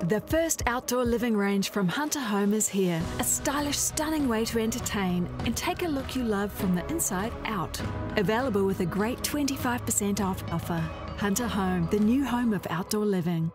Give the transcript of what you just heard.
The first outdoor living range from Hunter Home is here. A stylish, stunning way to entertain and take a look you love from the inside out. Available with a great 25% off offer. Hunter Home, the new home of outdoor living.